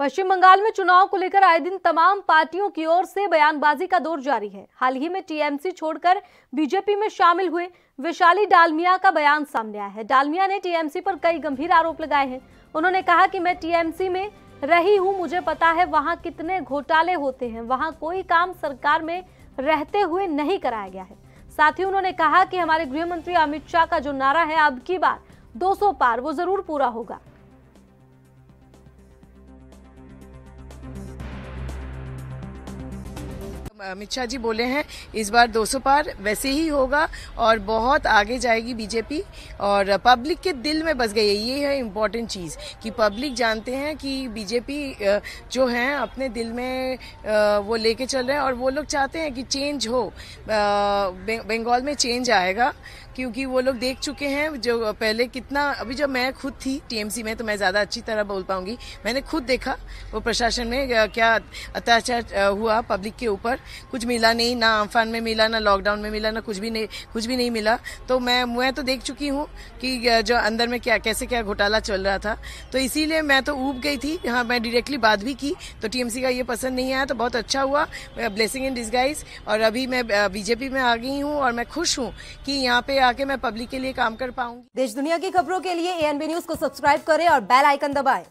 पश्चिम बंगाल में चुनाव को लेकर आए दिन तमाम पार्टियों की ओर से बयानबाजी का दौर जारी है। हाल ही में टीएमसी छोड़कर बीजेपी में शामिल हुए विशाली डालमिया का बयान सामने आया है। डालमिया ने टीएमसी पर कई गंभीर आरोप लगाए हैं। उन्होंने कहा कि मैं टीएमसी में रही हूँ, मुझे पता है वहाँ कितने घोटाले होते हैं, वहाँ कोई काम सरकार में रहते हुए नहीं कराया गया है। साथ ही उन्होंने कहा कि हमारे गृह मंत्री अमित शाह का जो नारा है, अब की बार 200 पार, वो ज़रूर पूरा होगा। अमित शाह जी बोले हैं, इस बार 200 पार वैसे ही होगा और बहुत आगे जाएगी बीजेपी और पब्लिक के दिल में बस गई है। ये है इम्पोर्टेंट चीज़ कि पब्लिक जानते हैं कि बीजेपी जो है, अपने दिल में वो लेके चल रहे हैं और वो लोग चाहते हैं कि चेंज हो। बंगाल में चेंज आएगा, क्योंकि वो लोग देख चुके हैं जो पहले कितना, अभी जब मैं खुद थी टीएमसी में तो मैं ज़्यादा अच्छी तरह बोल पाऊँगी। मैंने खुद देखा, वो प्रशासन में क्या अत्याचार हुआ पब्लिक के ऊपर। कुछ मिला नहीं, ना अम्फान में मिला, ना लॉकडाउन में मिला, ना कुछ भी नहीं, कुछ भी नहीं मिला। तो मैं मैं तो देख चुकी हूँ कि जो अंदर में क्या, कैसे क्या घोटाला चल रहा था। तो इसीलिए मैं तो ऊब गई थी। हाँ मैं डायरेक्टली बात भी की। तो टीएमसी का ये पसंद नहीं आया तो बहुत अच्छा हुआ। ब्लेसिंग इन डिस्गाइज और अभी मैं बीजेपी में आ गई हूँ और मैं खुश हूँ कि यहाँ पे आके मैं पब्लिक के लिए काम कर पाऊँगी। देश दुनिया की खबरों के लिए एएनबी न्यूज़ को सब्सक्राइब करें और बेल आइकन दबाएँ।